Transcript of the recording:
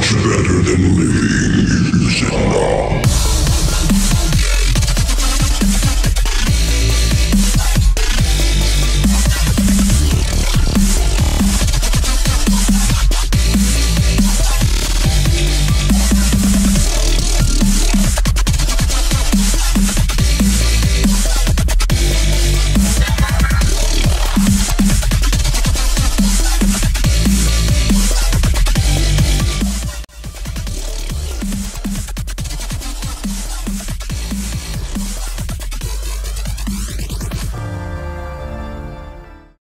much better than living.